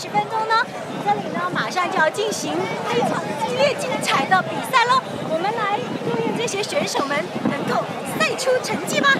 十分钟呢这里呢马上就要进行非常激烈精彩的比赛喽我们来祝愿这些选手们能够赛出成绩吧。